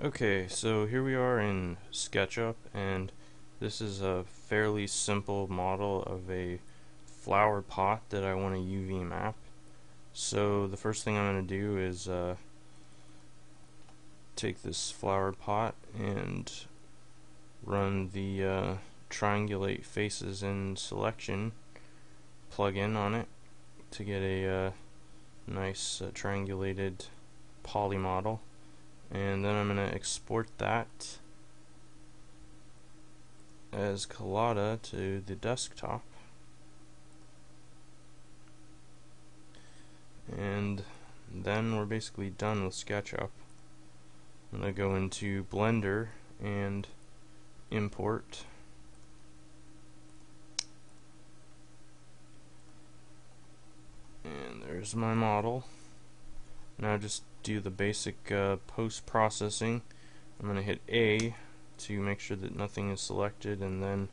Okay, so here we are in SketchUp, and this is a fairly simple model of a flower pot that I want to UV map. So the first thing I'm going to do is uh, take this flower pot and run the uh, triangulate faces in selection plug-in on it to get a uh, nice uh, triangulated poly model and then I'm going to export that as Collada to the desktop. And then we're basically done with SketchUp. I'm going to go into Blender and import. And there's my model. Now just do the basic uh, post-processing. I'm going to hit A to make sure that nothing is selected and then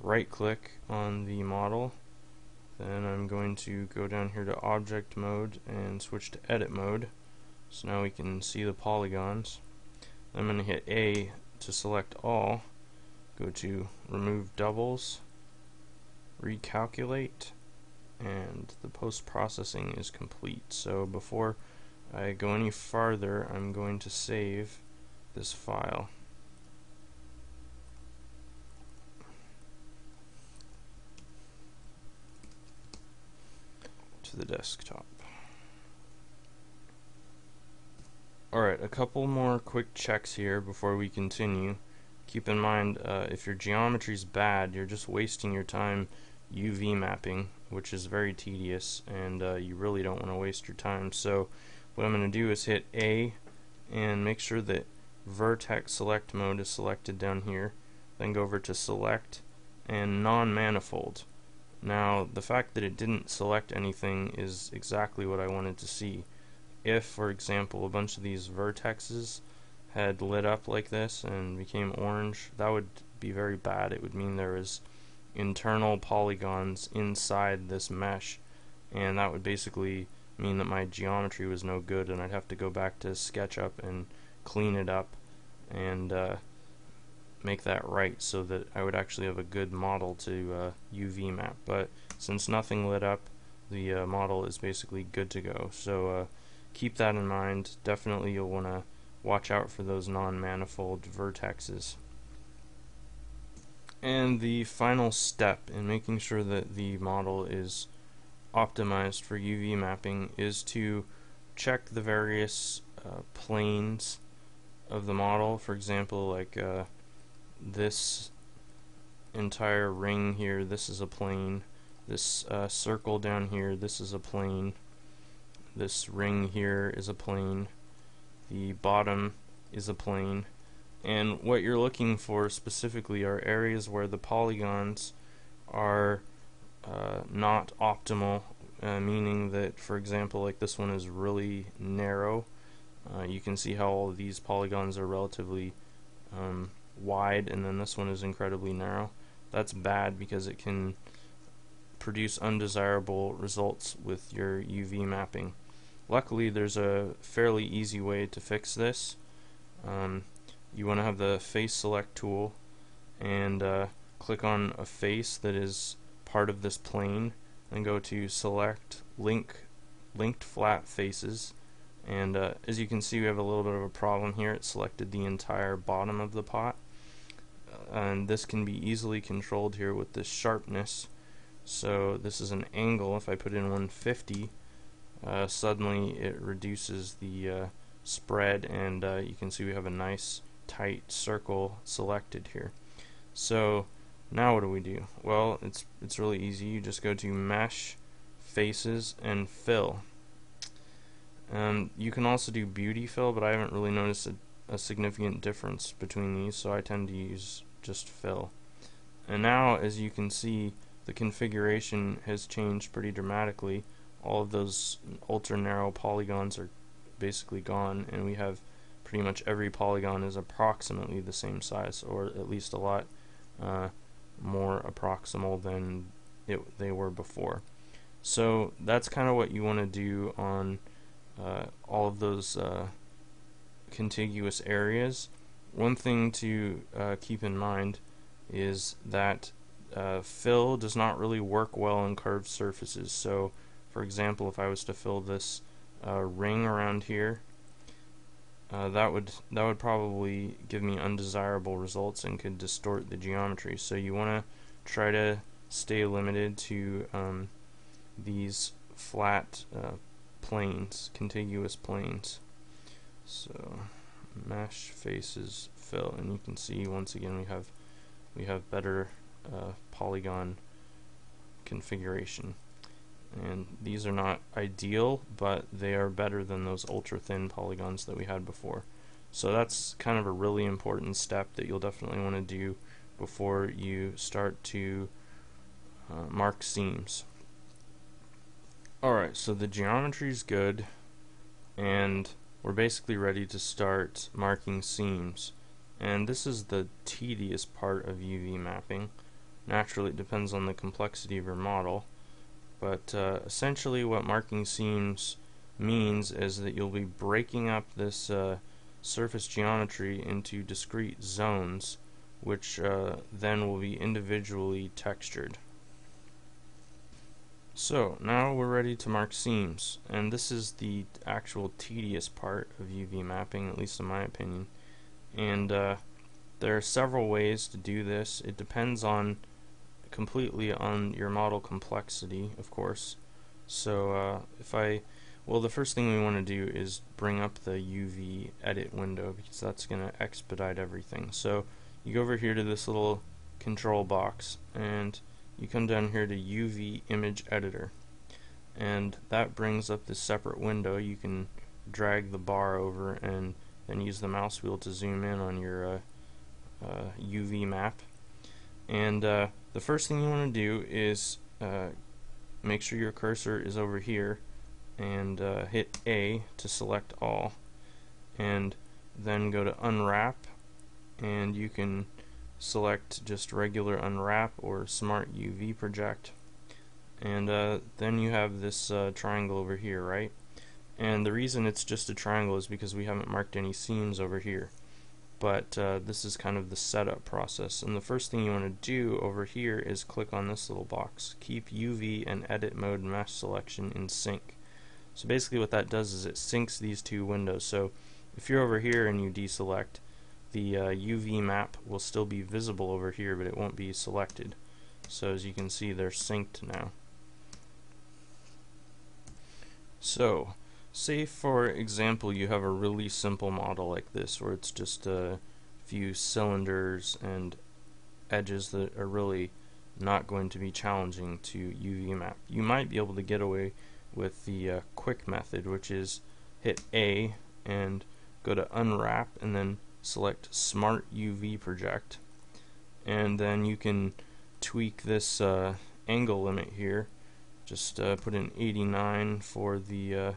right click on the model. Then I'm going to go down here to object mode and switch to edit mode. So now we can see the polygons. I'm going to hit A to select all. Go to remove doubles, recalculate, and the post-processing is complete. So before I go any farther, I'm going to save this file. to the desktop. Alright, a couple more quick checks here before we continue. Keep in mind, uh, if your geometry is bad, you're just wasting your time UV mapping, which is very tedious, and uh, you really don't want to waste your time. So what I'm going to do is hit A and make sure that vertex select mode is selected down here then go over to select and non-manifold. Now the fact that it didn't select anything is exactly what I wanted to see. If for example a bunch of these vertexes had lit up like this and became orange that would be very bad. It would mean there was internal polygons inside this mesh and that would basically mean that my geometry was no good and I'd have to go back to SketchUp and clean it up and uh, make that right so that I would actually have a good model to uh, UV map. But since nothing lit up the uh, model is basically good to go. So uh, keep that in mind. Definitely you'll want to watch out for those non-manifold vertexes. And the final step in making sure that the model is optimized for UV mapping is to check the various uh, planes of the model. For example, like uh, this entire ring here, this is a plane. This uh, circle down here, this is a plane. This ring here is a plane. The bottom is a plane. And what you're looking for specifically are areas where the polygons are uh, not optimal, uh, meaning that, for example, like this one is really narrow. Uh, you can see how all these polygons are relatively um, wide, and then this one is incredibly narrow. That's bad because it can produce undesirable results with your UV mapping. Luckily, there's a fairly easy way to fix this. Um, you want to have the face select tool and uh, click on a face that is part of this plane then go to select link linked flat faces. And uh, as you can see we have a little bit of a problem here. It selected the entire bottom of the pot. Uh, and this can be easily controlled here with this sharpness. So this is an angle. If I put in 150 uh, suddenly it reduces the uh, spread. And uh, you can see we have a nice tight circle selected here. So now what do we do? Well, it's it's really easy. You just go to Mesh, Faces, and Fill. Um, you can also do Beauty Fill, but I haven't really noticed a, a significant difference between these, so I tend to use just Fill. And now, as you can see, the configuration has changed pretty dramatically. All of those ultra narrow polygons are basically gone, and we have pretty much every polygon is approximately the same size, or at least a lot uh, more approximal than it, they were before. So that's kind of what you want to do on uh, all of those uh, contiguous areas, one thing to uh, keep in mind is that uh, fill does not really work well on curved surfaces. So, for example, if I was to fill this uh, ring around here, uh, that would that would probably give me undesirable results and could distort the geometry. So you want to try to stay limited to um, these flat uh, planes, contiguous planes. So mesh faces fill, and you can see once again we have we have better uh, polygon configuration. And these are not ideal, but they are better than those ultra thin polygons that we had before. So that's kind of a really important step that you'll definitely want to do before you start to uh, mark seams. Alright, so the geometry is good, and we're basically ready to start marking seams. And this is the tedious part of UV mapping. Naturally, it depends on the complexity of your model. But uh, essentially what marking seams means is that you'll be breaking up this uh, surface geometry into discrete zones which uh, then will be individually textured. So now we're ready to mark seams and this is the actual tedious part of UV mapping at least in my opinion and uh, there are several ways to do this it depends on completely on your model complexity, of course. So uh, if I, well the first thing we want to do is bring up the UV edit window because that's going to expedite everything. So you go over here to this little control box and you come down here to UV image editor and that brings up this separate window you can drag the bar over and then use the mouse wheel to zoom in on your uh, uh, UV map and uh, the first thing you want to do is uh, make sure your cursor is over here and uh, hit A to select all. And then go to unwrap and you can select just regular unwrap or smart UV project. And uh, then you have this uh, triangle over here right? And the reason it's just a triangle is because we haven't marked any seams over here but uh, this is kind of the setup process. And the first thing you want to do over here is click on this little box keep UV and edit mode mesh selection in sync. So basically what that does is it syncs these two windows. So if you're over here and you deselect the uh, UV map will still be visible over here but it won't be selected. So as you can see they're synced now. So Say for example you have a really simple model like this where it's just a few cylinders and edges that are really not going to be challenging to UV map. You might be able to get away with the uh, quick method which is hit A and go to unwrap and then select smart UV project and then you can tweak this uh, angle limit here just uh, put in 89 for the uh,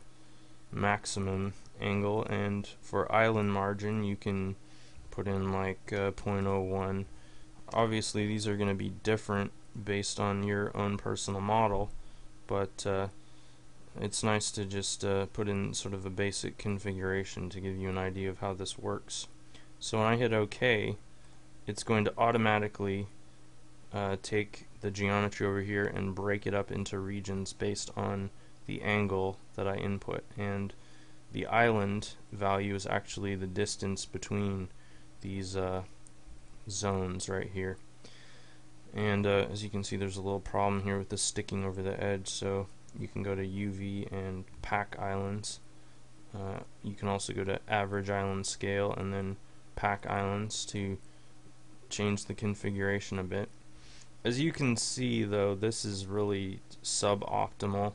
maximum angle and for island margin you can put in like uh, 0.01 obviously these are going to be different based on your own personal model but uh, it's nice to just uh, put in sort of a basic configuration to give you an idea of how this works. So when I hit OK it's going to automatically uh, take the geometry over here and break it up into regions based on the angle that I input and the island value is actually the distance between these uh, zones right here. And uh, as you can see there's a little problem here with the sticking over the edge so you can go to UV and pack islands. Uh, you can also go to average island scale and then pack islands to change the configuration a bit. As you can see though this is really suboptimal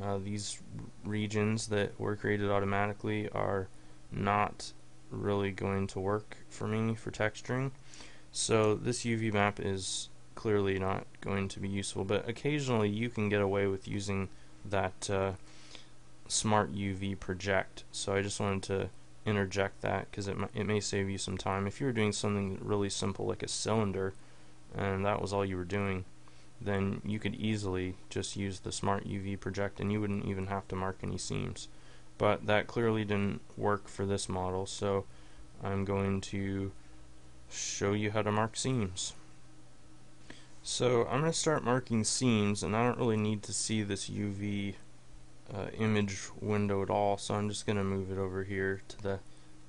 uh, these regions that were created automatically are not really going to work for me for texturing. So this UV map is clearly not going to be useful, but occasionally you can get away with using that uh, smart UV project. So I just wanted to interject that because it, it may save you some time. If you were doing something really simple like a cylinder and that was all you were doing, then you could easily just use the smart UV project and you wouldn't even have to mark any seams. but that clearly didn't work for this model so I'm going to show you how to mark seams. So I'm going to start marking seams and I don't really need to see this UV uh, image window at all so I'm just going to move it over here to the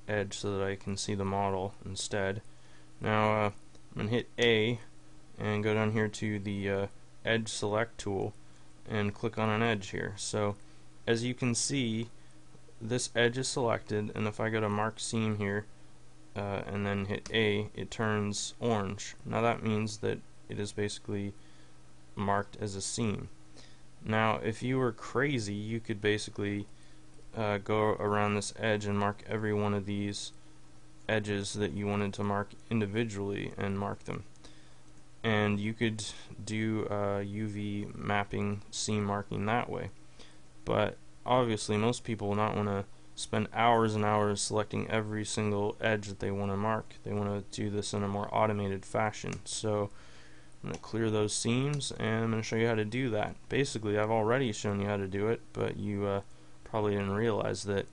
edge so that I can see the model instead. Now uh, I'm going to hit A and go down here to the uh, edge select tool and click on an edge here. So as you can see this edge is selected and if I go to mark seam here uh, and then hit A it turns orange. Now that means that it is basically marked as a seam. Now if you were crazy you could basically uh, go around this edge and mark every one of these edges that you wanted to mark individually and mark them and you could do uh, UV mapping seam marking that way. But obviously most people will not want to spend hours and hours selecting every single edge that they want to mark. They want to do this in a more automated fashion. So I'm going to clear those seams and I'm going to show you how to do that. Basically I've already shown you how to do it but you uh, probably didn't realize that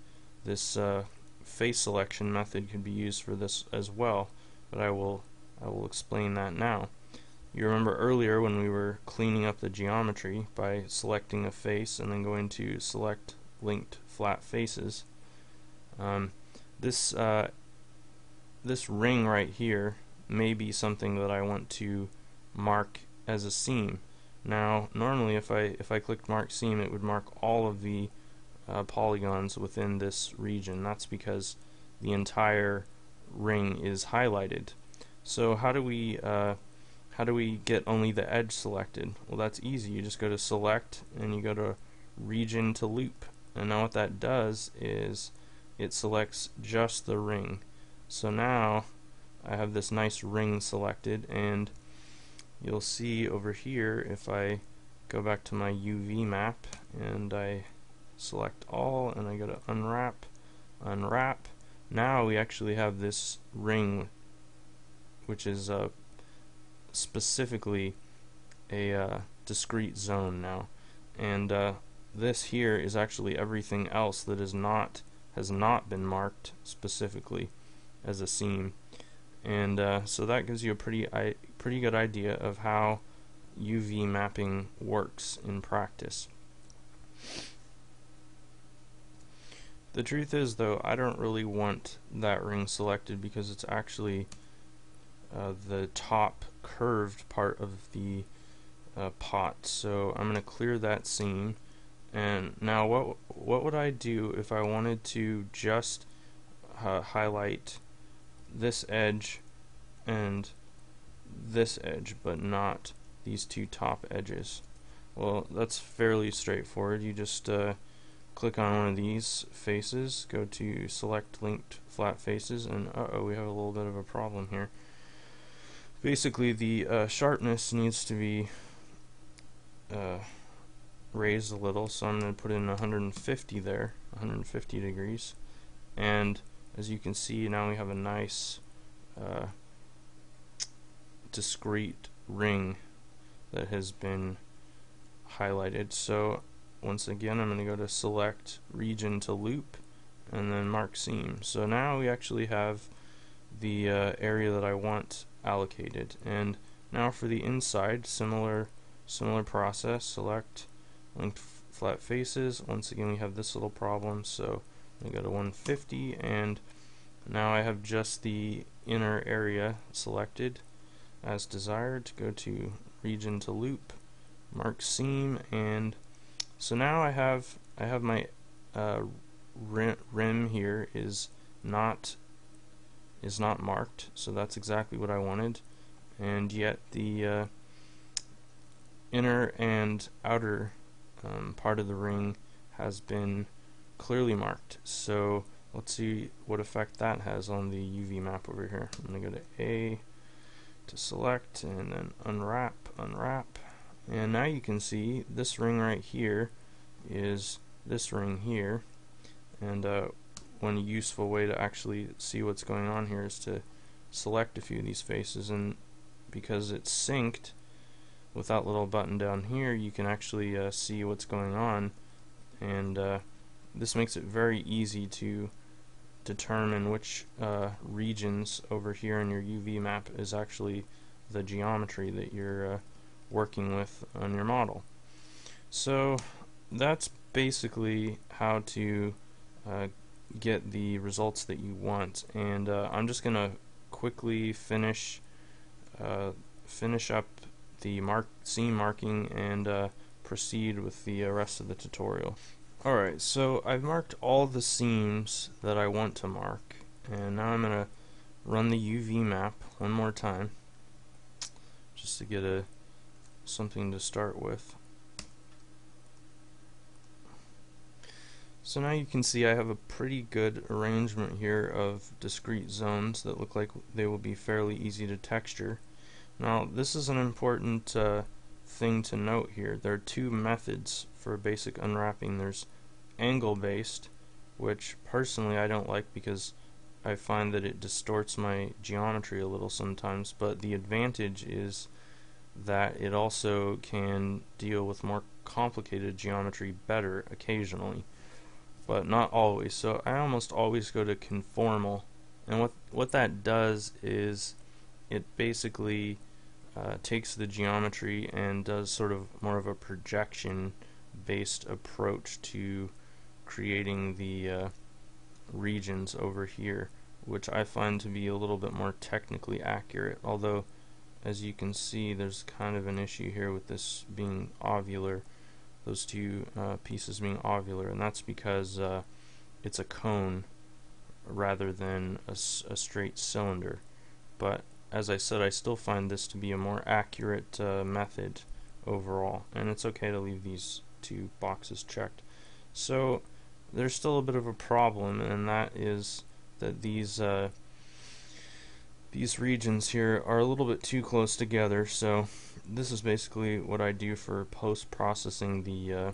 this uh, face selection method could be used for this as well. But I will I will explain that now you remember earlier when we were cleaning up the geometry by selecting a face and then going to select linked flat faces. Um, this uh, this ring right here may be something that I want to mark as a seam. Now, normally if I if I clicked mark seam, it would mark all of the uh, polygons within this region. That's because the entire ring is highlighted. So how do we uh, how do we get only the edge selected? Well, that's easy. You just go to select and you go to region to loop. And now what that does is it selects just the ring. So now I have this nice ring selected and you'll see over here if I go back to my UV map and I select all and I go to unwrap, unwrap. Now we actually have this ring which is uh, specifically a uh, discrete zone now and uh, this here is actually everything else that is not has not been marked specifically as a seam and uh, so that gives you a pretty pretty good idea of how UV mapping works in practice. The truth is though I don't really want that ring selected because it's actually uh, the top curved part of the uh, pot. So I'm going to clear that seam. And now what what would I do if I wanted to just uh, highlight this edge and this edge but not these two top edges? Well, that's fairly straightforward. You just uh, click on one of these faces, go to select linked flat faces, and uh oh, we have a little bit of a problem here basically the uh, sharpness needs to be uh, raised a little so I'm going to put in 150 there 150 degrees. And as you can see now we have a nice uh, discrete ring that has been highlighted. So once again I'm going to go to select region to loop and then mark seam. So now we actually have the uh, area that I want allocated. And now for the inside, similar similar process. Select linked flat faces. Once again, we have this little problem. So I go to 150, and now I have just the inner area selected as desired. To go to region to loop, mark seam, and so now I have I have my uh, rim here is not is not marked so that's exactly what I wanted. And yet the uh, inner and outer um, part of the ring has been clearly marked. So let's see what effect that has on the UV map over here. I'm to go to A to select and then unwrap unwrap. And now you can see this ring right here is this ring here. And uh, one useful way to actually see what's going on here is to select a few of these faces and because it's synced with that little button down here you can actually uh, see what's going on and uh, this makes it very easy to determine which uh, regions over here in your UV map is actually the geometry that you're uh, working with on your model. So that's basically how to uh, get the results that you want and uh, I'm just gonna quickly finish uh, finish up the mark seam marking and uh, proceed with the uh, rest of the tutorial. Alright, so I've marked all the seams that I want to mark, and now I'm going to run the UV map one more time, just to get a something to start with. So now you can see I have a pretty good arrangement here of discrete zones that look like they will be fairly easy to texture. Now this is an important uh, thing to note here. There are two methods for basic unwrapping. There's angle based, which personally I don't like because I find that it distorts my geometry a little sometimes, but the advantage is that it also can deal with more complicated geometry better occasionally, but not always. So I almost always go to conformal, and what what that does is it basically uh, takes the geometry and does sort of more of a projection based approach to creating the uh, regions over here which I find to be a little bit more technically accurate. Although as you can see there's kind of an issue here with this being ovular those two uh, pieces being ovular and that's because uh, it's a cone rather than a, a straight cylinder but as I said, I still find this to be a more accurate uh, method overall, and it's okay to leave these two boxes checked. So there's still a bit of a problem, and that is that these uh, these regions here are a little bit too close together. So this is basically what I do for post-processing the uh,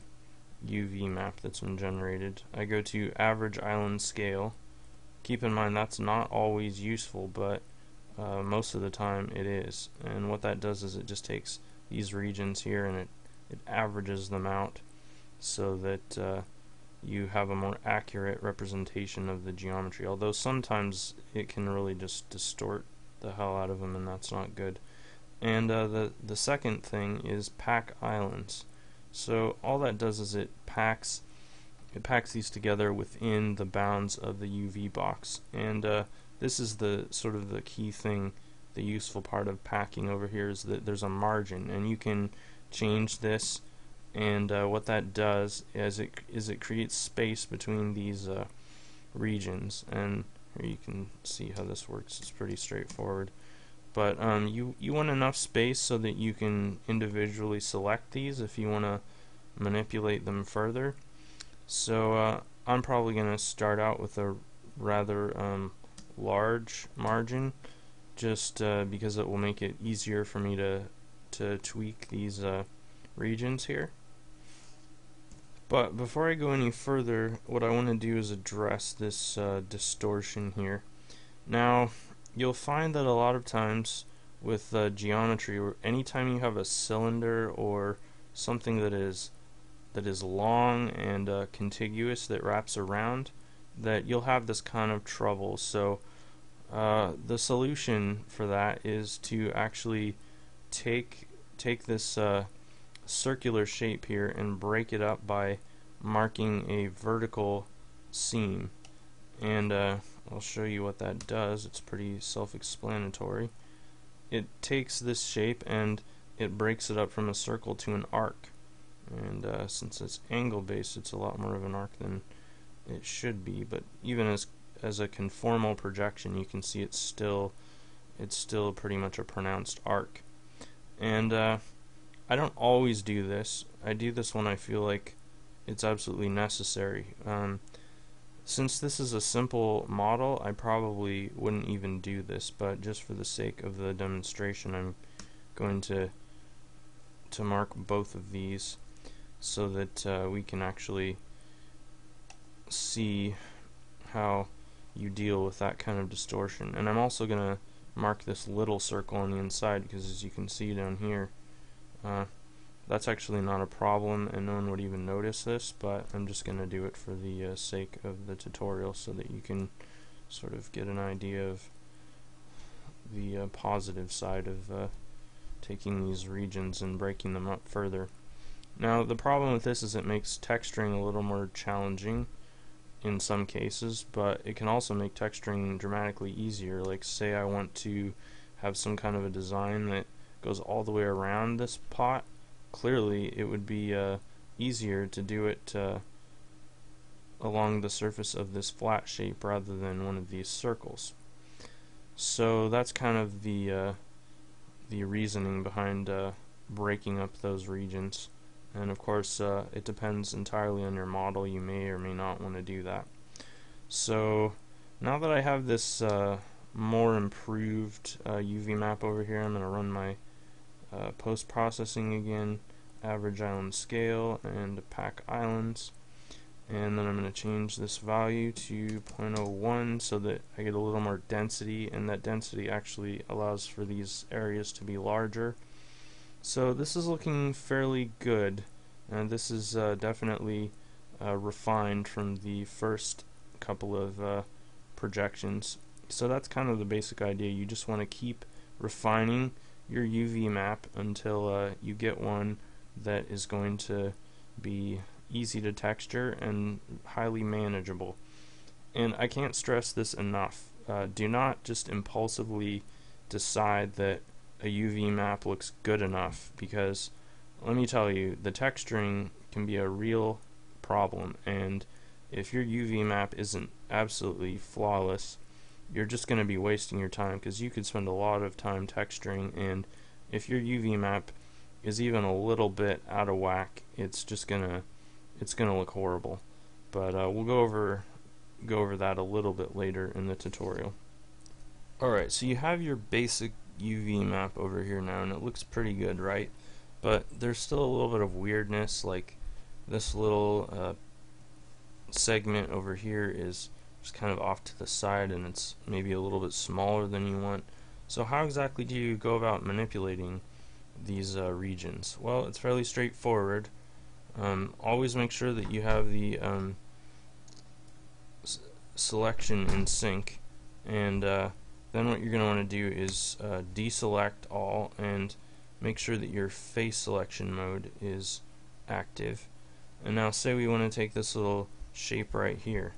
UV map that's been generated. I go to average island scale. Keep in mind that's not always useful, but uh, most of the time it is and what that does is it just takes these regions here and it it averages them out so that uh, you have a more accurate representation of the geometry although sometimes it can really just distort the hell out of them and that's not good and uh, the the second thing is pack islands. So all that does is it packs it packs these together within the bounds of the UV box. And uh, this is the sort of the key thing the useful part of packing over here is that there's a margin. And you can change this. And uh, what that does is it is it creates space between these uh, regions. And here you can see how this works. It's pretty straightforward but um, you you want enough space so that you can individually select these if you want to manipulate them further so uh, I'm probably going to start out with a rather um, large margin just uh, because it will make it easier for me to to tweak these uh, regions here. But before I go any further, what I want to do is address this uh, distortion here. Now, you'll find that a lot of times with uh, geometry, anytime you have a cylinder or something that is that is long and uh, contiguous that wraps around, that you'll have this kind of trouble. So uh, the solution for that is to actually take take this uh, circular shape here and break it up by marking a vertical seam and uh, I'll show you what that does. It's pretty self-explanatory. It takes this shape and it breaks it up from a circle to an arc. And uh, since it's angle based it's a lot more of an arc than it should be. But even as as a conformal projection you can see it's still it's still pretty much a pronounced arc. And uh, I don't always do this. I do this when I feel like it's absolutely necessary. Um, since this is a simple model I probably wouldn't even do this but just for the sake of the demonstration I'm going to to mark both of these so that uh, we can actually see how you deal with that kind of distortion. And I'm also going to mark this little circle on the inside because as you can see down here, uh, that's actually not a problem and no one would even notice this but I'm just going to do it for the uh, sake of the tutorial so that you can sort of get an idea of the uh, positive side of uh, taking these regions and breaking them up further. Now the problem with this is it makes texturing a little more challenging in some cases, but it can also make texturing dramatically easier. Like say I want to have some kind of a design that goes all the way around this pot, clearly it would be uh, easier to do it uh, along the surface of this flat shape rather than one of these circles. So that's kind of the uh, the reasoning behind uh, breaking up those regions. And of course, uh, it depends entirely on your model. You may or may not want to do that. So now that I have this uh, more improved UV map over here, I'm going to run my uh, post-processing again, average island scale, and pack islands. And then I'm going to change this value to 0.01 so that I get a little more density and that density actually allows for these areas to be larger. So this is looking fairly good. And this is uh, definitely uh, refined from the first couple of uh, projections. So that's kind of the basic idea. You just want to keep refining your UV map until uh, you get one that is going to be easy to texture, and highly manageable. And I can't stress this enough. Uh, do not just impulsively decide that a UV map looks good enough because let me tell you, the texturing can be a real problem. And if your UV map isn't absolutely flawless, you're just going to be wasting your time because you could spend a lot of time texturing. And if your UV map is even a little bit out of whack, it's just going to it's to look horrible. But uh, we'll go over go over that a little bit later in the tutorial. Alright, so you have your basic UV map over here now, and it looks pretty good, right? But there's still a little bit of weirdness, like this little uh, segment over here is just kind of off to the side, and it's maybe a little bit smaller than you want. So how exactly do you go about manipulating these uh, regions? Well, it's fairly straightforward. Um, always make sure that you have the um, selection in sync and uh, then what you're going to want to do is uh, deselect all and make sure that your face selection mode is active and now say we want to take this little shape right here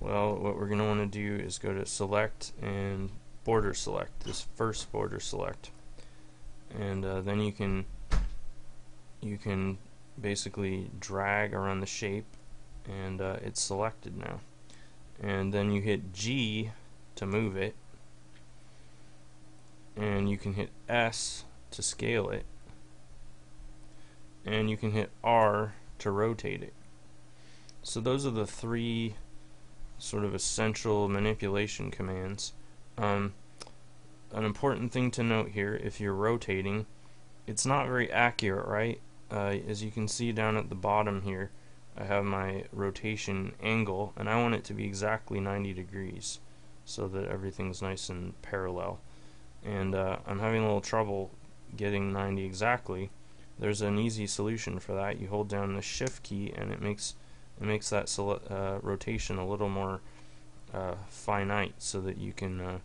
well what we're going to want to do is go to select and border select this first border select. And uh, then you can you can basically drag around the shape and uh, it's selected now. And then you hit G to move it. And you can hit S to scale it. And you can hit R to rotate it. So those are the three sort of essential manipulation commands. Um, an important thing to note here if you're rotating it's not very accurate right? Uh, as you can see down at the bottom here I have my rotation angle and I want it to be exactly 90 degrees so that everything's nice and parallel. And uh, I'm having a little trouble getting 90 exactly. There's an easy solution for that. You hold down the shift key and it makes it makes that uh, rotation a little more uh, finite so that you can uh,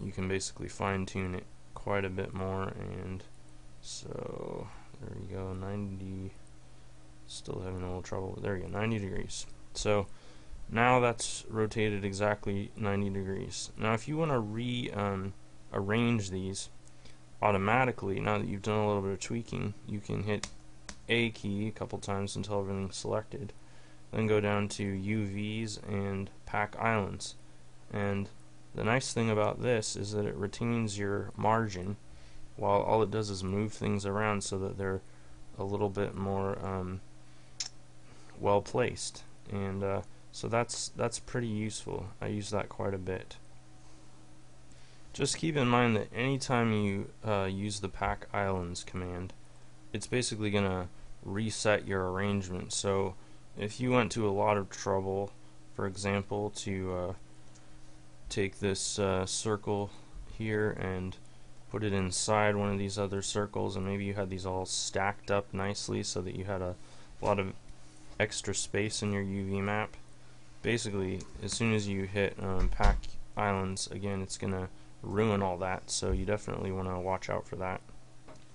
you can basically fine tune it quite a bit more and so there you go, 90, still having a little trouble, there you go, 90 degrees. So now that's rotated exactly 90 degrees. Now if you want to re um, arrange these automatically, now that you've done a little bit of tweaking, you can hit A key a couple times until everything's selected. Then go down to UVs and pack islands. And the nice thing about this is that it retains your margin while all it does is move things around so that they're a little bit more um, well placed and uh, so that's that's pretty useful. I use that quite a bit. Just keep in mind that anytime you uh, use the pack islands command it's basically gonna reset your arrangement. So if you went to a lot of trouble for example to uh, take this uh, circle here and put it inside one of these other circles and maybe you had these all stacked up nicely so that you had a lot of extra space in your UV map basically as soon as you hit um, pack islands again it's gonna ruin all that so you definitely want to watch out for that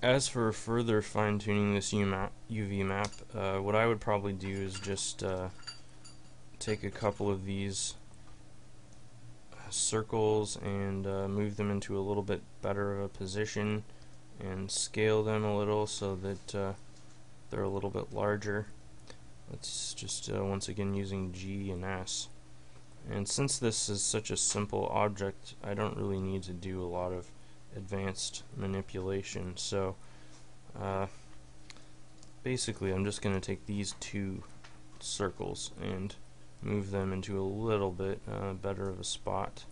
as for further fine-tuning this UV map uh, what I would probably do is just uh, take a couple of these circles and uh, move them into a little bit better of a position and scale them a little so that uh, they're a little bit larger. It's just uh, once again using G and S. And since this is such a simple object, I don't really need to do a lot of advanced manipulation. So uh, basically I'm just going to take these two circles and move them into a little bit uh, better of a spot.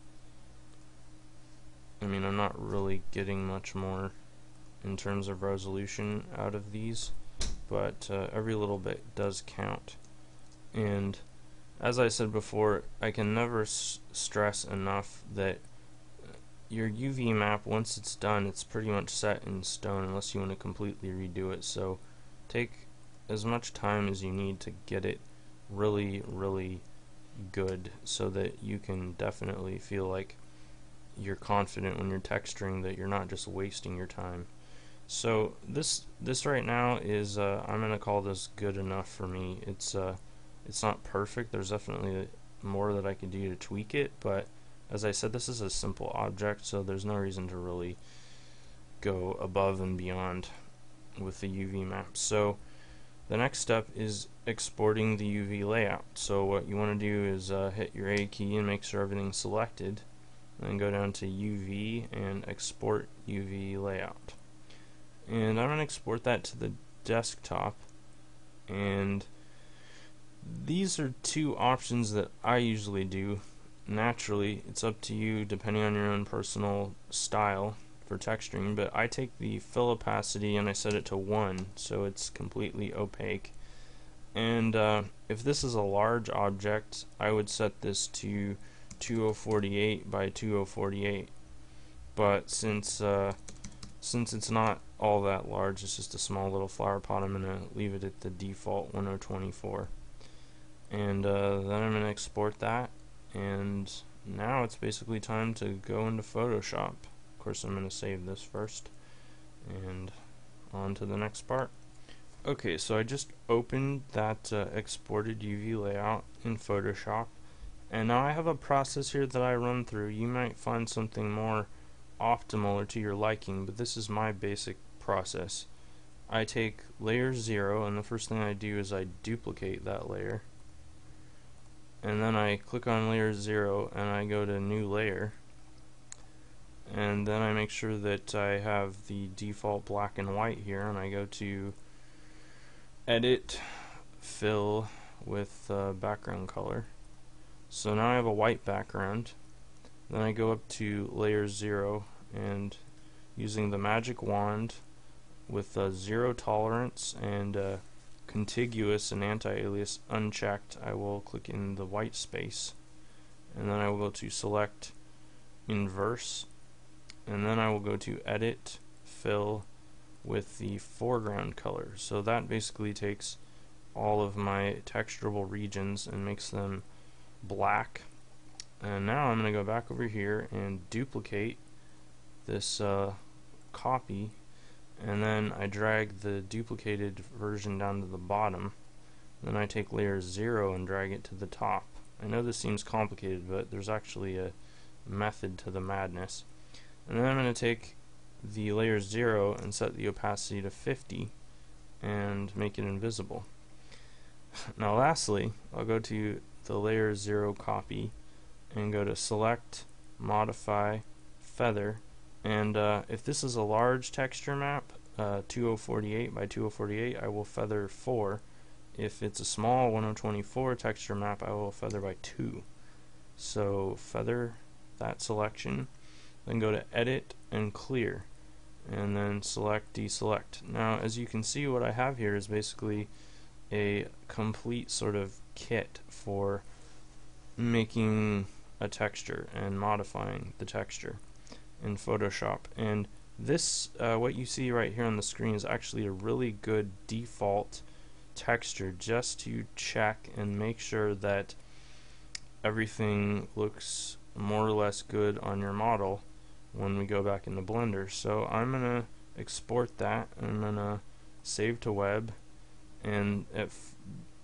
I mean, I'm not really getting much more in terms of resolution out of these, but uh, every little bit does count. And as I said before, I can never stress enough that your UV map, once it's done, it's pretty much set in stone unless you want to completely redo it. So take as much time as you need to get it really, really good so that you can definitely feel like you're confident when you're texturing that you're not just wasting your time. So this this right now is uh, I'm gonna call this good enough for me. It's uh, it's not perfect. There's definitely more that I can do to tweak it, but as I said, this is a simple object, so there's no reason to really go above and beyond with the UV map. So the next step is exporting the UV layout. So what you want to do is uh, hit your A key and make sure everything's selected. Then go down to UV and export UV layout. And I'm going to export that to the desktop. And these are two options that I usually do. Naturally, it's up to you depending on your own personal style for texturing, but I take the fill opacity and I set it to 1 so it's completely opaque. And uh, if this is a large object, I would set this to 2048 by 2048. But since uh, since it's not all that large, it's just a small little flower pot, I'm going to leave it at the default 1024. And uh, then I'm going to export that, and now it's basically time to go into Photoshop. Of course, I'm going to save this first, and on to the next part. Okay, so I just opened that uh, exported UV layout in Photoshop, and now I have a process here that I run through. You might find something more optimal or to your liking, but this is my basic process. I take layer 0, and the first thing I do is I duplicate that layer. And then I click on layer 0, and I go to new layer. And then I make sure that I have the default black and white here and I go to edit fill with uh, background color. So now I have a white background. Then I go up to layer 0 and using the magic wand with uh, zero tolerance and uh, contiguous and anti-alias unchecked I will click in the white space and then I will go to select inverse and then I will go to edit fill with the foreground color. So that basically takes all of my texturable regions and makes them black. And now I'm going to go back over here and duplicate this uh, copy and then I drag the duplicated version down to the bottom. Then I take layer 0 and drag it to the top. I know this seems complicated but there's actually a method to the madness. And then I'm going to take the layer 0 and set the opacity to 50 and make it invisible. now lastly, I'll go to the layer 0 copy and go to select, modify, feather, and uh, if this is a large texture map, uh, 2048 by 2048, I will feather 4. If it's a small 1024 texture map, I will feather by 2. So feather that selection then go to edit and clear and then select deselect. Now as you can see what I have here is basically a complete sort of kit for making a texture and modifying the texture in Photoshop and This, uh, what you see right here on the screen is actually a really good default texture just to check and make sure that everything looks more or less good on your model when we go back into Blender. So I'm going to export that. I'm going to save to web and at,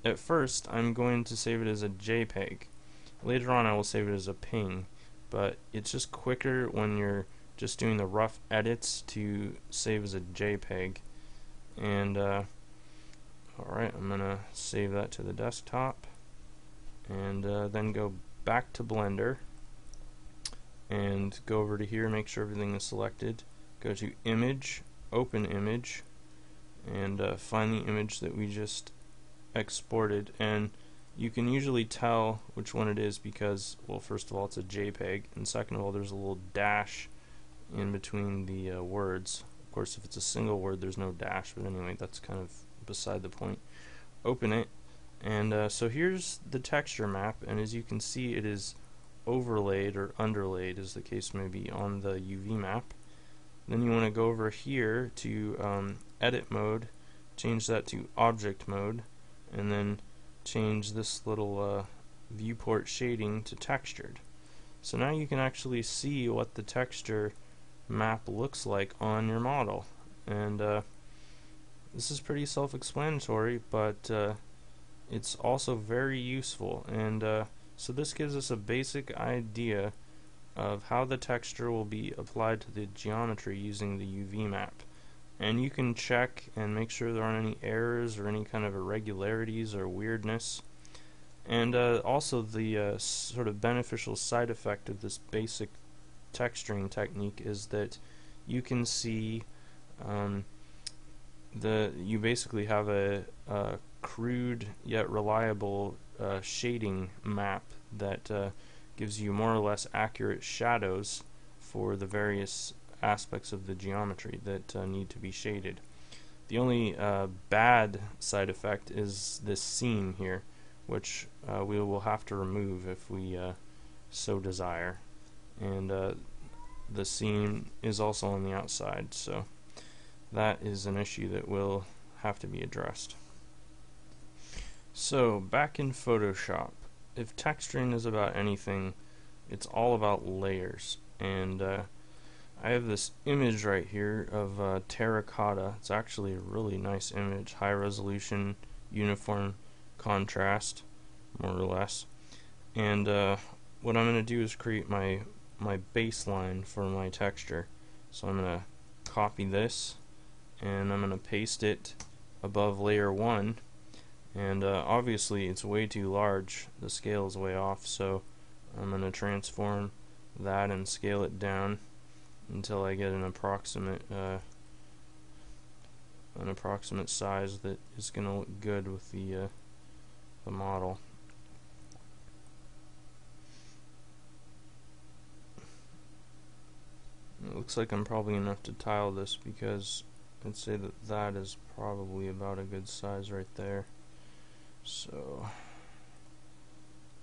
at first I'm going to save it as a JPEG. Later on I will save it as a ping but it's just quicker when you're just doing the rough edits to save as a JPEG. And uh, alright I'm gonna save that to the desktop. And uh, then go back to Blender. And go over to here make sure everything is selected. Go to image open image. And uh, find the image that we just exported. And you can usually tell which one it is because well first of all it's a JPEG. And second of all there's a little dash in between the uh, words. Of course if it's a single word there's no dash but anyway that's kind of beside the point. Open it and uh, so here's the texture map and as you can see it is overlaid or underlaid as the case may be on the UV map. Then you want to go over here to um, edit mode change that to object mode and then change this little uh, viewport shading to textured. So now you can actually see what the texture map looks like on your model. And uh, this is pretty self-explanatory, but uh, it's also very useful. And uh, so this gives us a basic idea of how the texture will be applied to the geometry using the UV map and you can check and make sure there aren't any errors or any kind of irregularities or weirdness and uh, also the uh, sort of beneficial side effect of this basic texturing technique is that you can see um, the you basically have a, a crude yet reliable uh, shading map that uh, gives you more or less accurate shadows for the various aspects of the geometry that uh, need to be shaded. The only uh, bad side effect is this seam here, which uh, we will have to remove if we uh, so desire. And uh, the seam is also on the outside, so that is an issue that will have to be addressed. So, back in Photoshop, if texturing is about anything, it's all about layers. And uh, I have this image right here of uh, terracotta. It's actually a really nice image, high resolution, uniform contrast, more or less. And uh, what I'm going to do is create my my baseline for my texture. So I'm going to copy this and I'm going to paste it above layer 1 and uh, obviously it's way too large the scale is way off so I'm going to transform that and scale it down until I get an approximate uh, an approximate size that is going to look good with the uh, the model. It looks like I'm probably enough to tile this because I'd say that that is probably about a good size right there. So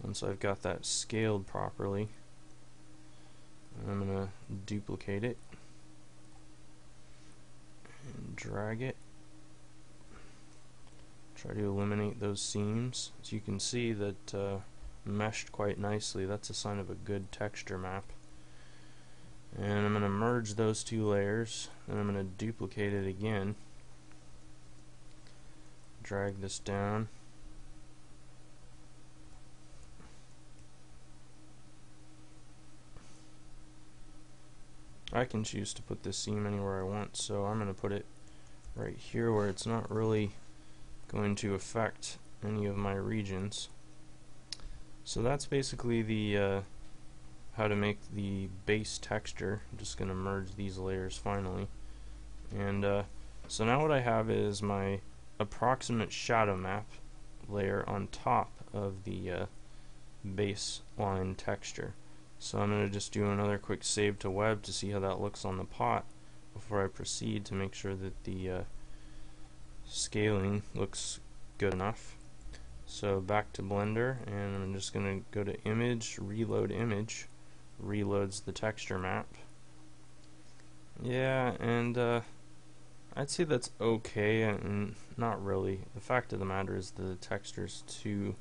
once I've got that scaled properly I'm going to duplicate it and drag it. Try to eliminate those seams. As you can see that uh, meshed quite nicely. That's a sign of a good texture map. And I'm going to merge those two layers and I'm going to duplicate it again. Drag this down. I can choose to put this seam anywhere I want so I'm going to put it right here where it's not really going to affect any of my regions so that's basically the uh, how to make the base texture. I'm just going to merge these layers finally. And uh, so now what I have is my approximate shadow map layer on top of the uh, baseline texture. So I'm going to just do another quick save to web to see how that looks on the pot before I proceed to make sure that the uh, scaling looks good enough. So back to Blender and I'm just going to go to image, reload image, reloads the texture map. Yeah, and uh, I'd say that's okay, and not really. The fact of the matter is the texture's too.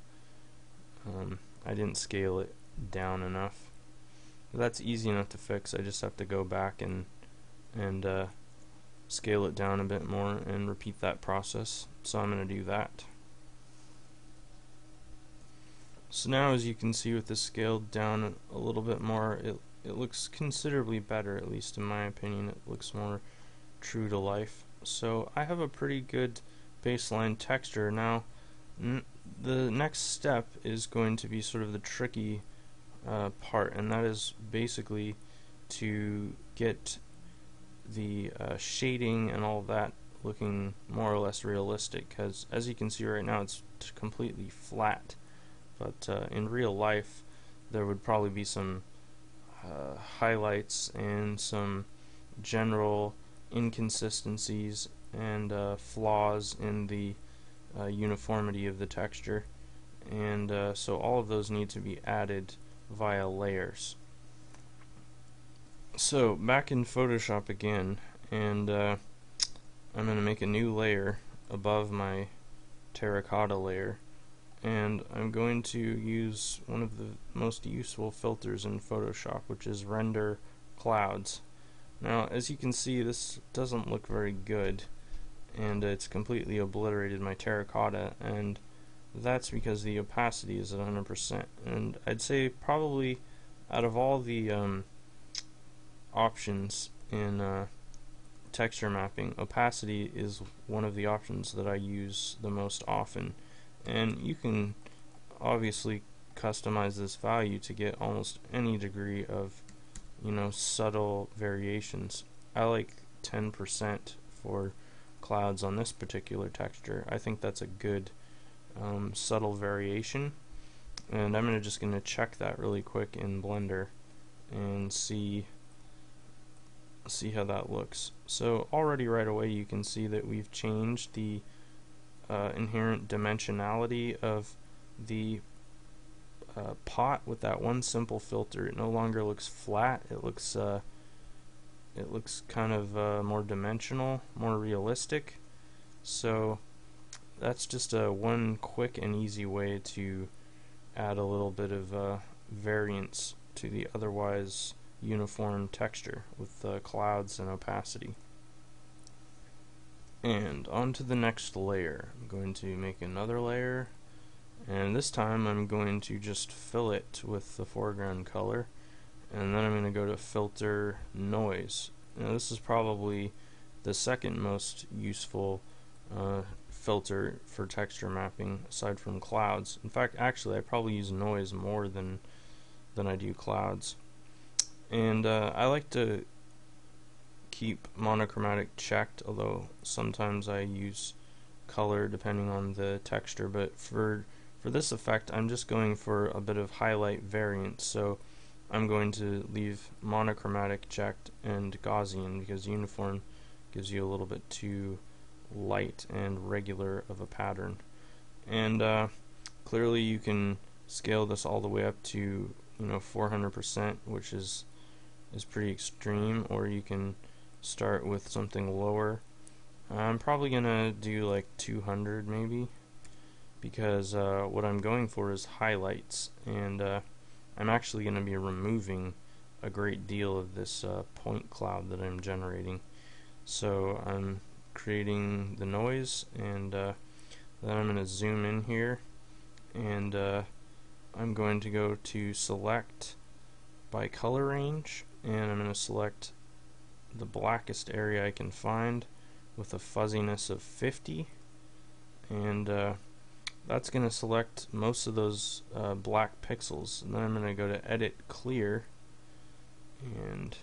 Um, I didn't scale it down enough. That's easy enough to fix. I just have to go back and and uh, scale it down a bit more and repeat that process. So I'm going to do that. So now as you can see with this scaled down a little bit more, it, it looks considerably better, at least in my opinion. It looks more true to life. So I have a pretty good baseline texture. Now the next step is going to be sort of the tricky uh, part, and that is basically to get the uh, shading and all that looking more or less realistic because as you can see right now it's completely flat but uh, in real life there would probably be some uh, highlights and some general inconsistencies and uh, flaws in the uh, uniformity of the texture. And uh, so all of those need to be added via layers. So back in Photoshop again and uh, I'm going to make a new layer above my terracotta layer and I'm going to use one of the most useful filters in Photoshop which is render clouds now as you can see this doesn't look very good and it's completely obliterated my terracotta and that's because the opacity is at 100% and I'd say probably out of all the um, options in uh, texture mapping, opacity is one of the options that I use the most often. And you can obviously customize this value to get almost any degree of, you know, subtle variations. I like 10% for clouds on this particular texture. I think that's a good um, subtle variation. And I'm gonna just going to check that really quick in Blender and see see how that looks. So already right away you can see that we've changed the uh, inherent dimensionality of the uh, pot with that one simple filter. It no longer looks flat. It looks uh, it looks kind of uh, more dimensional, more realistic. So that's just a one quick and easy way to add a little bit of uh, variance to the otherwise uniform texture with uh, clouds and opacity. And on to the next layer. I'm going to make another layer and this time I'm going to just fill it with the foreground color and then I'm going to go to filter noise. Now this is probably the second most useful uh, filter for texture mapping aside from clouds. In fact actually I probably use noise more than than I do clouds and uh, I like to keep monochromatic checked although sometimes I use color depending on the texture but for for this effect I'm just going for a bit of highlight variance. So I'm going to leave monochromatic checked and Gaussian because uniform gives you a little bit too light and regular of a pattern. And uh, clearly you can scale this all the way up to you know 400% which is is pretty extreme or you can start with something lower. I'm probably gonna do like 200 maybe because uh, what I'm going for is highlights and uh, I'm actually gonna be removing a great deal of this uh, point cloud that I'm generating. So I'm creating the noise and uh, then I'm gonna zoom in here and uh, I'm going to go to select by color range and I'm going to select the blackest area I can find with a fuzziness of 50 and uh, that's going to select most of those uh, black pixels. And then I'm going to go to edit clear. And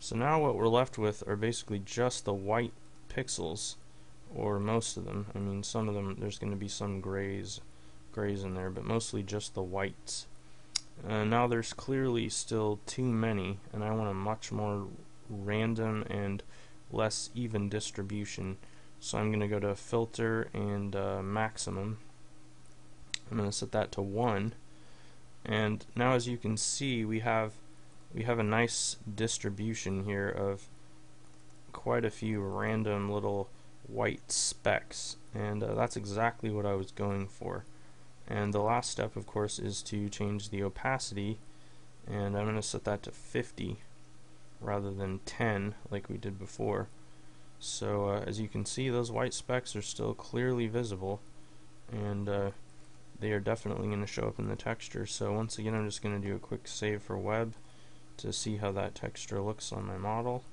so now what we're left with are basically just the white pixels or most of them. I mean some of them there's going to be some grays grays in there but mostly just the whites. Uh, now there's clearly still too many, and I want a much more random and less even distribution. So I'm going to go to Filter and uh, Maximum. I'm going to set that to 1. And now as you can see, we have we have a nice distribution here of quite a few random little white specks and uh, that's exactly what I was going for and the last step of course is to change the opacity and I'm going to set that to 50 rather than 10 like we did before. So uh, as you can see those white specks are still clearly visible and uh, they are definitely going to show up in the texture. So once again I'm just going to do a quick save for web to see how that texture looks on my model.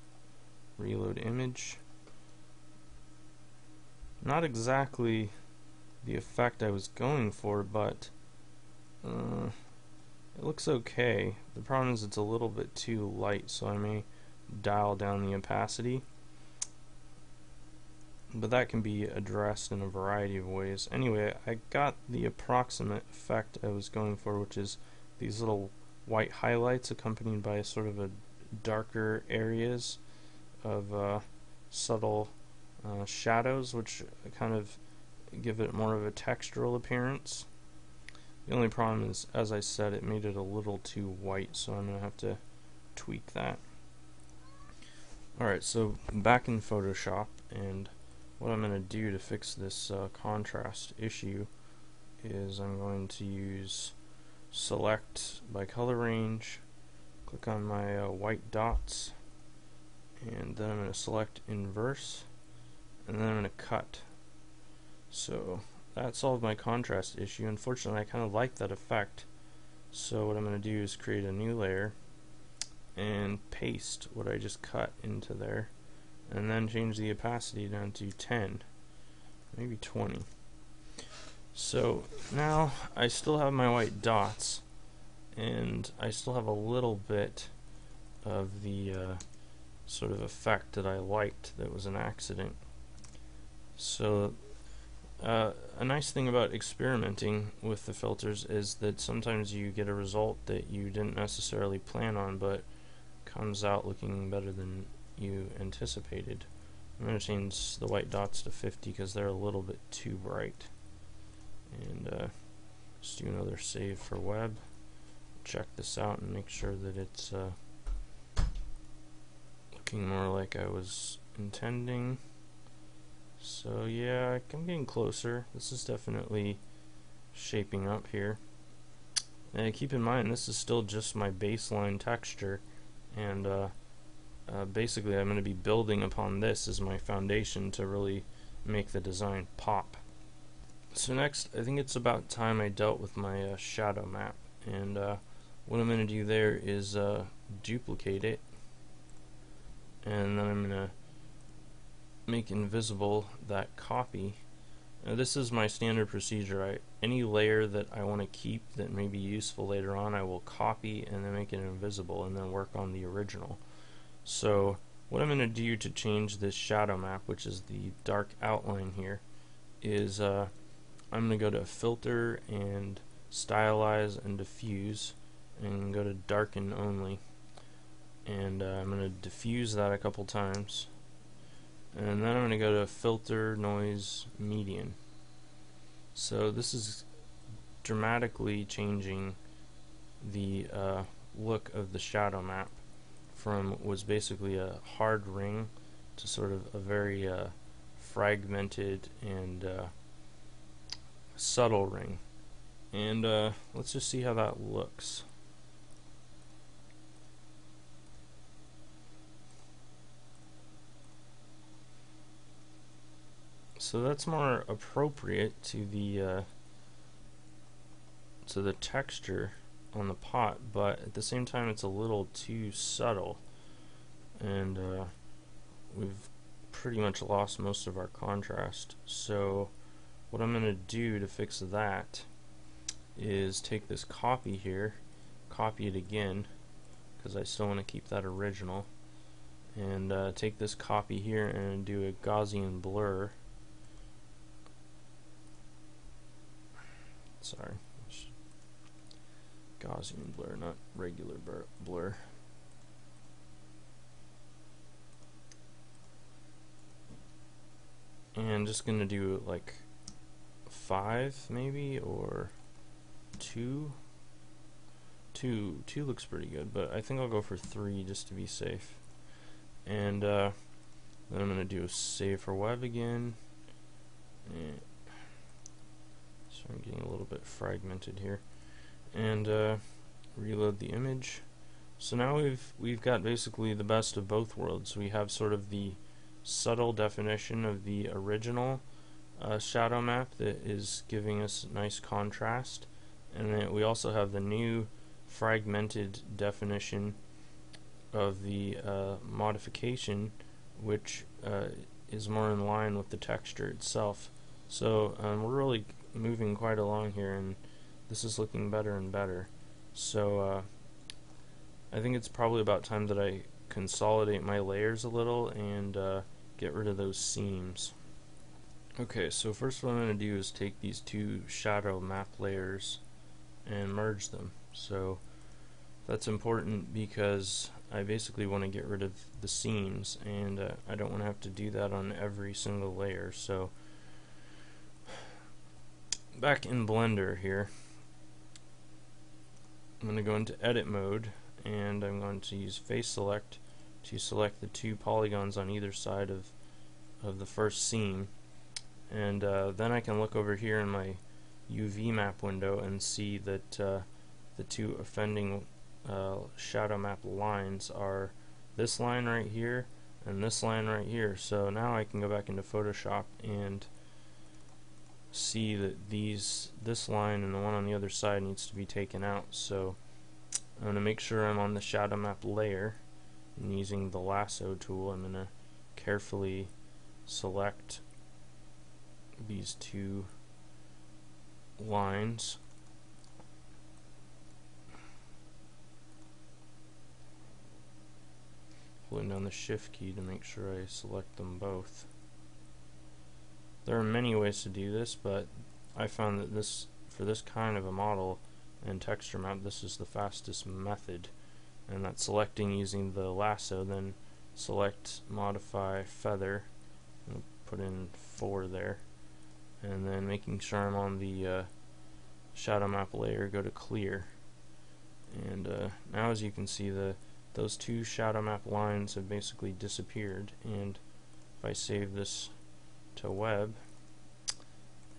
Reload image. Not exactly the effect I was going for, but uh, it looks okay. The problem is it's a little bit too light, so I may dial down the opacity. But that can be addressed in a variety of ways. Anyway, I got the approximate effect I was going for, which is these little white highlights accompanied by sort of a darker areas of uh, subtle uh, shadows, which kind of give it more of a textural appearance. The only problem is, as I said, it made it a little too white, so I'm going to have to tweak that. Alright, so back in Photoshop, and what I'm going to do to fix this uh, contrast issue is I'm going to use select by color range, click on my uh, white dots, and then I'm going to select inverse, and then I'm going to cut so that solved my contrast issue. Unfortunately, I kind of like that effect. So what I'm going to do is create a new layer and paste what I just cut into there and then change the opacity down to 10 maybe 20 so now I still have my white dots and I still have a little bit of the uh, sort of effect that I liked that was an accident so uh, a nice thing about experimenting with the filters is that sometimes you get a result that you didn't necessarily plan on but comes out looking better than you anticipated. I'm going to change the white dots to 50 because they're a little bit too bright. And uh, just do another save for web. Check this out and make sure that it's uh, looking more like I was intending. So yeah, I'm getting closer. This is definitely shaping up here. And keep in mind, this is still just my baseline texture, and uh, uh, basically I'm going to be building upon this as my foundation to really make the design pop. So next, I think it's about time I dealt with my uh, shadow map, and uh, what I'm going to do there is uh, duplicate it, and then I'm going to make invisible that copy. Now this is my standard procedure. I, any layer that I want to keep that may be useful later on, I will copy and then make it invisible and then work on the original. So what I'm going to do to change this shadow map, which is the dark outline here, is uh, I'm going to go to filter and stylize and diffuse and go to darken only and uh, I'm going to diffuse that a couple times and then I'm going to go to filter noise median. So this is dramatically changing the uh, look of the shadow map from was basically a hard ring to sort of a very uh, fragmented and uh, subtle ring. And uh, let's just see how that looks So that's more appropriate to the uh, to the texture on the pot, but at the same time it's a little too subtle, and uh, we've pretty much lost most of our contrast. So what I'm going to do to fix that is take this copy here, copy it again, because I still want to keep that original, and uh, take this copy here and do a Gaussian blur Sorry. Gaussian blur, not regular blur. And just gonna do like five maybe or two. Two two looks pretty good, but I think I'll go for three just to be safe. And uh, Then I'm going to do a save for web again. And so I'm getting a little bit fragmented here. And uh, reload the image. So now we've we've got basically the best of both worlds. We have sort of the subtle definition of the original uh, shadow map that is giving us nice contrast, and then we also have the new fragmented definition of the uh, modification, which uh, is more in line with the texture itself. So um, we're really moving quite along here, and this is looking better and better. So uh, I think it's probably about time that I consolidate my layers a little and uh, get rid of those seams. Okay, so first what I'm going to do is take these two shadow map layers and merge them. So that's important because I basically want to get rid of the seams and uh, I don't want to have to do that on every single layer. So back in Blender here, I'm going to go into edit mode and I'm going to use face select to select the two polygons on either side of of the first seam and uh, then I can look over here in my UV map window and see that uh, the two offending uh, shadow map lines are this line right here and this line right here. So now I can go back into Photoshop and see that these this line and the one on the other side needs to be taken out. So I'm going to make sure I'm on the shadow map layer and using the lasso tool. I'm going to carefully select these two lines. Holding down the shift key to make sure I select them both there are many ways to do this but I found that this for this kind of a model and texture map this is the fastest method. And that's selecting using the lasso then select modify feather put in 4 there. And then making sure I'm on the uh, shadow map layer go to clear. And uh, now as you can see the those two shadow map lines have basically disappeared. And if I save this to web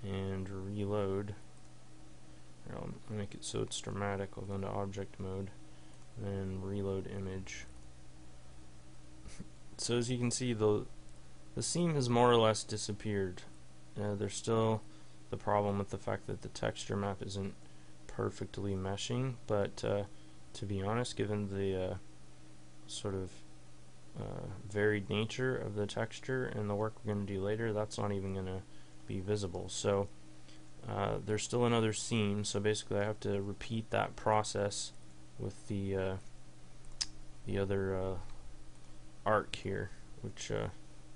and reload I'll make it so it's dramatic. I'll go into object mode, then reload image. so as you can see, the the seam has more or less disappeared. Uh, there's still the problem with the fact that the texture map isn't perfectly meshing, but uh, to be honest, given the uh, sort of uh, varied nature of the texture and the work we're going to do later, that's not even going to be visible. So uh, there's still another seam, so basically I have to repeat that process with the uh, the other uh, arc here, which uh,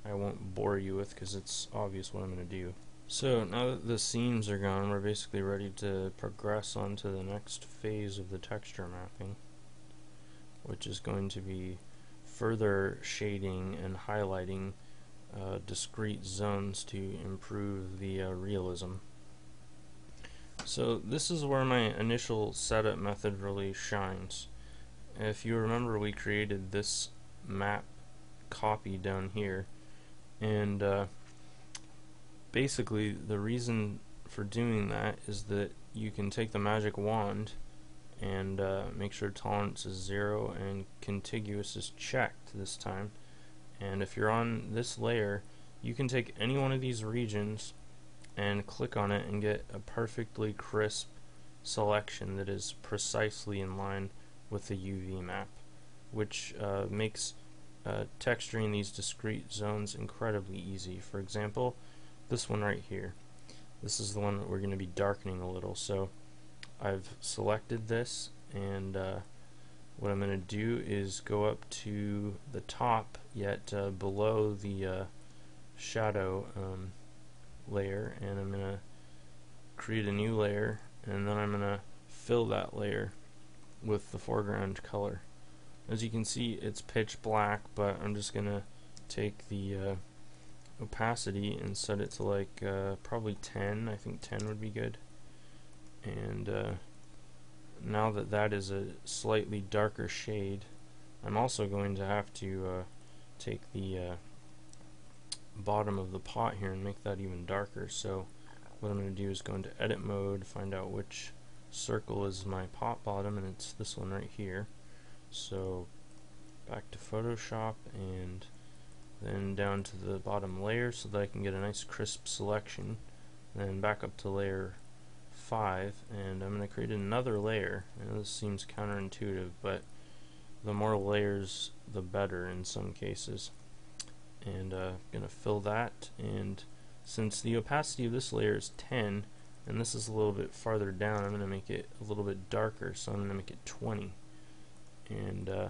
I won't bore you with because it's obvious what I'm going to do. So now that the seams are gone, we're basically ready to progress on to the next phase of the texture mapping, which is going to be further shading and highlighting uh, discrete zones to improve the uh, realism. So this is where my initial setup method really shines. If you remember we created this map copy down here and uh, basically the reason for doing that is that you can take the magic wand and uh, make sure tolerance is zero and contiguous is checked this time and if you're on this layer you can take any one of these regions and click on it and get a perfectly crisp selection that is precisely in line with the UV map, which uh, makes uh, texturing these discrete zones incredibly easy. For example, this one right here. This is the one that we're going to be darkening a little. So I've selected this and uh, what I'm going to do is go up to the top yet uh, below the uh, shadow um, layer and I'm going to create a new layer and then I'm going to fill that layer with the foreground color. As you can see it's pitch black but I'm just going to take the uh, opacity and set it to like uh, probably 10 I think 10 would be good and uh, now that that is a slightly darker shade I'm also going to have to uh, take the uh, bottom of the pot here and make that even darker. So what I'm going to do is go into edit mode, find out which circle is my pot bottom, and it's this one right here. So back to Photoshop and then down to the bottom layer so that I can get a nice crisp selection. Then back up to layer 5 and I'm going to create another layer. And this seems counterintuitive, but the more layers the better in some cases. And uh, I'm going to fill that and since the opacity of this layer is 10 and this is a little bit farther down I'm going to make it a little bit darker so I'm going to make it 20 and uh,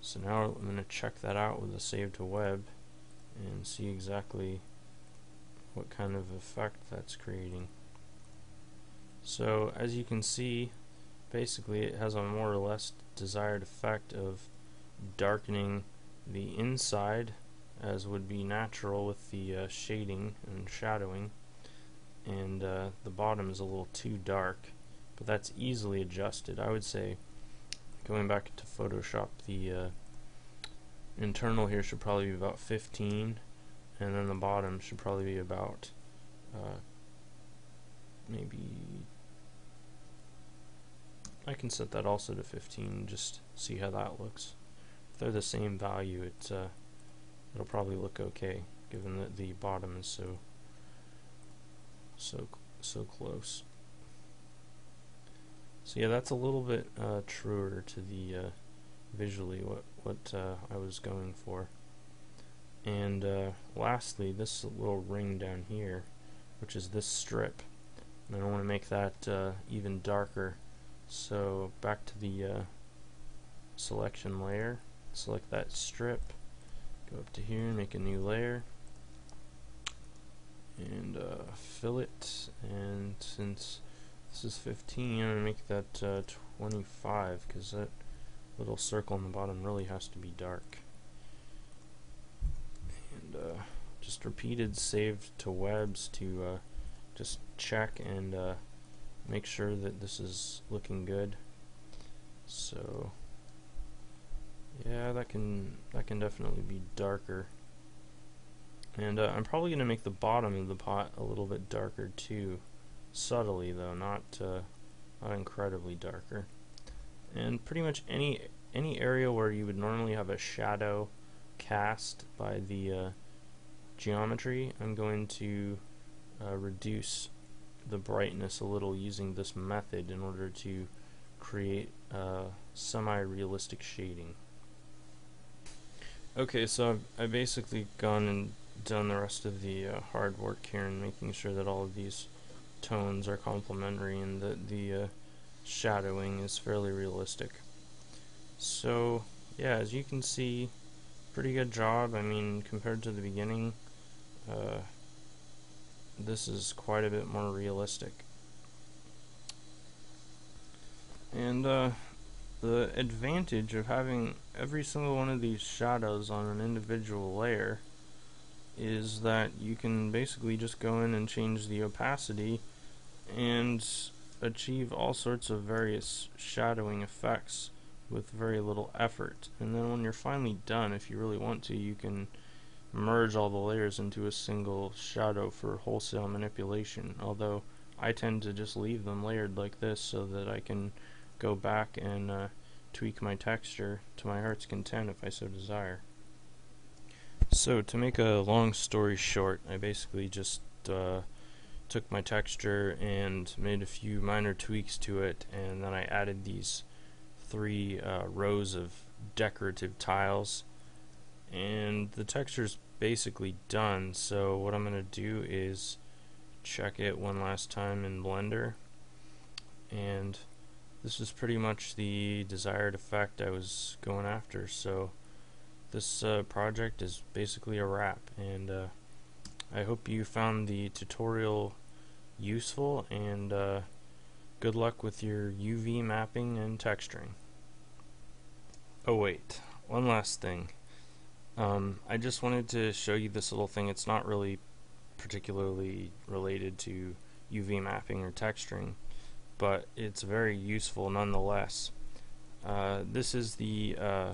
so now I'm going to check that out with a save to web and see exactly what kind of effect that's creating. So as you can see basically it has a more or less desired effect of darkening the inside as would be natural with the uh, shading and shadowing and uh, the bottom is a little too dark but that's easily adjusted. I would say going back to Photoshop the uh, internal here should probably be about 15 and then the bottom should probably be about uh, maybe I can set that also to 15 just see how that looks if they're the same value it uh, it'll probably look okay given that the bottom is so so so close so yeah that's a little bit uh, truer to the uh, visually what what uh, I was going for. And uh, lastly, this little ring down here, which is this strip. And I want to make that uh, even darker. So back to the uh, selection layer, select that strip, go up to here and make a new layer. And uh, fill it, and since this is 15, I'm going to make that uh, 25 because that little circle in the bottom really has to be dark. And uh, just repeated save to webs to uh, just check and uh, make sure that this is looking good. So yeah, that can that can definitely be darker. And uh, I'm probably going to make the bottom of the pot a little bit darker too. Subtly though, not, uh, not incredibly darker and pretty much any any area where you would normally have a shadow cast by the uh, geometry I'm going to uh, reduce the brightness a little using this method in order to create uh, semi-realistic shading. Okay, so I've, I've, basically gone and done the rest of the uh, hard work here and making sure that all of these tones are complementary and that the uh, shadowing is fairly realistic. So, yeah, as you can see, pretty good job. I mean, compared to the beginning, uh, this is quite a bit more realistic. And uh, the advantage of having every single one of these shadows on an individual layer is that you can basically just go in and change the opacity and achieve all sorts of various shadowing effects with very little effort. And then when you're finally done, if you really want to, you can merge all the layers into a single shadow for wholesale manipulation. Although I tend to just leave them layered like this so that I can go back and uh, tweak my texture to my heart's content if I so desire. So to make a long story short, I basically just uh, took my texture and made a few minor tweaks to it and then I added these three uh, rows of decorative tiles and the texture is basically done. So what I'm going to do is check it one last time in Blender. And this is pretty much the desired effect I was going after. So this uh, project is basically a wrap. And uh, I hope you found the tutorial useful. And uh, good luck with your UV mapping and texturing. Oh wait, one last thing. Um, I just wanted to show you this little thing. It's not really particularly related to UV mapping or texturing, but it's very useful nonetheless. Uh, this is the uh,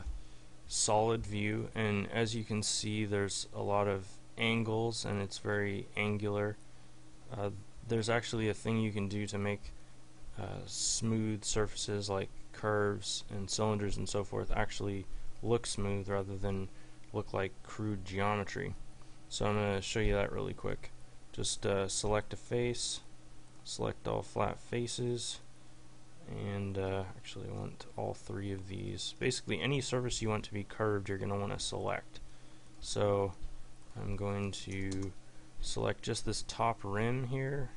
solid view, and as you can see, there's a lot of angles and it's very angular. Uh, there's actually a thing you can do to make uh, smooth surfaces like curves and cylinders and so forth actually look smooth rather than look like crude geometry. So I'm going to show you that really quick. Just uh, select a face, select all flat faces, and uh, actually I want all three of these. Basically any surface you want to be curved you're going to want to select. So I'm going to select just this top rim here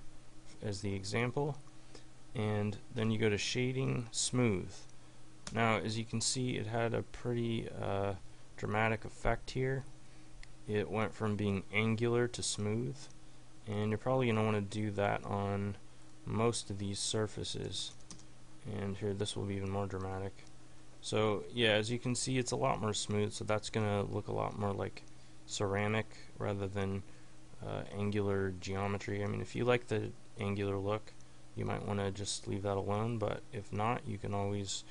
as the example and then you go to shading smooth now as you can see it had a pretty uh, dramatic effect here. It went from being angular to smooth and you're probably going to want to do that on most of these surfaces. And here this will be even more dramatic. So yeah as you can see it's a lot more smooth so that's gonna look a lot more like ceramic rather than uh, angular geometry. I mean if you like the angular look you might want to just leave that alone but if not you can always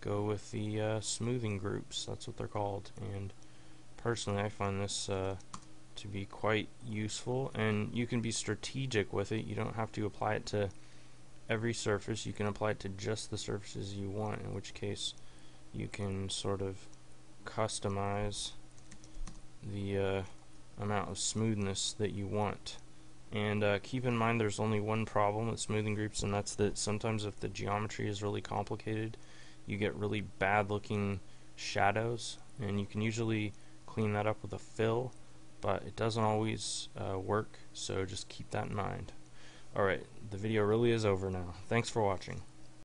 go with the uh, smoothing groups that's what they're called. And personally I find this uh, to be quite useful and you can be strategic with it. You don't have to apply it to every surface. You can apply it to just the surfaces you want in which case you can sort of customize the uh, amount of smoothness that you want. And uh, keep in mind there's only one problem with smoothing groups and that's that sometimes if the geometry is really complicated you get really bad looking shadows and you can usually clean that up with a fill but it doesn't always uh, work so just keep that in mind. Alright the video really is over now. Thanks for watching